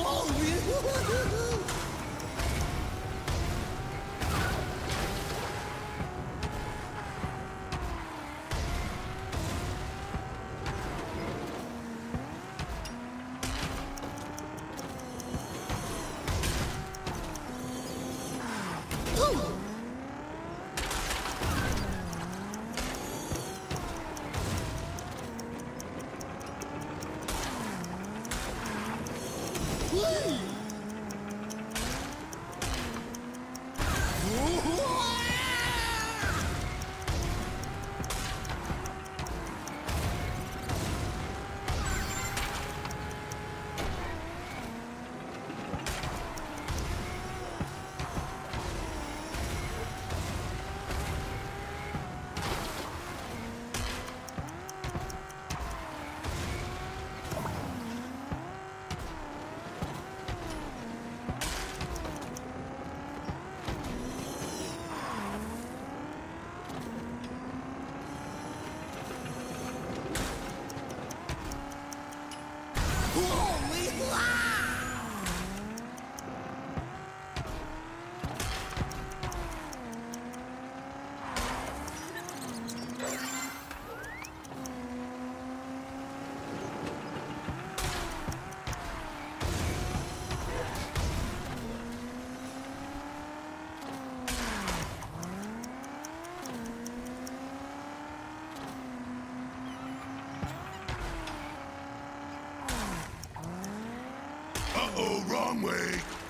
Oh! Ui! Whoa! Uh-oh, wrong way.